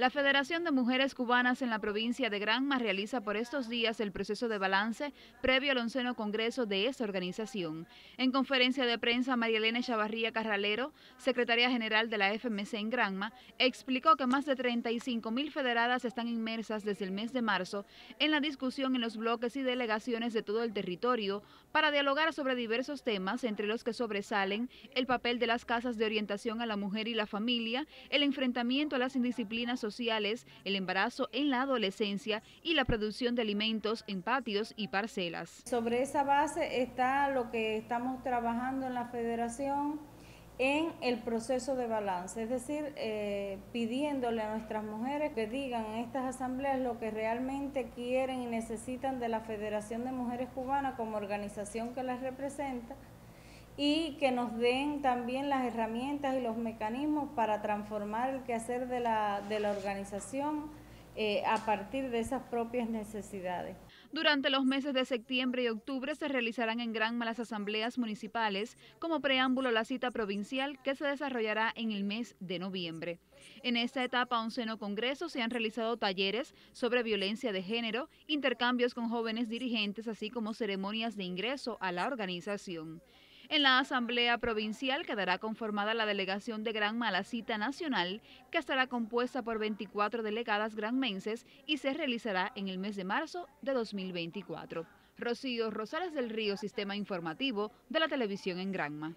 La Federación de Mujeres Cubanas en la provincia de Granma realiza por estos días el proceso de balance previo al onceno congreso de esta organización. En conferencia de prensa, María Elena Chavarría Carralero, secretaria general de la FMC en Granma, explicó que más de 35 mil federadas están inmersas desde el mes de marzo en la discusión en los bloques y delegaciones de todo el territorio para dialogar sobre diversos temas, entre los que sobresalen el papel de las casas de orientación a la mujer y la familia, el enfrentamiento a las indisciplinas sociales, el embarazo en la adolescencia y la producción de alimentos en patios y parcelas. Sobre esa base está lo que estamos trabajando en la federación en el proceso de balance, es decir, eh, pidiéndole a nuestras mujeres que digan en estas asambleas lo que realmente quieren y necesitan de la Federación de Mujeres Cubanas como organización que las representa y que nos den también las herramientas y los mecanismos para transformar el quehacer de la, de la organización eh, a partir de esas propias necesidades. Durante los meses de septiembre y octubre se realizarán en Granma las asambleas municipales como preámbulo a la cita provincial que se desarrollará en el mes de noviembre. En esta etapa onceno congreso se han realizado talleres sobre violencia de género, intercambios con jóvenes dirigentes, así como ceremonias de ingreso a la organización. En la Asamblea Provincial quedará conformada la delegación de Gran Malacita Nacional, que estará compuesta por 24 delegadas granmenses y se realizará en el mes de marzo de 2024. Rocío Rosales del Río, Sistema Informativo de la Televisión en Granma.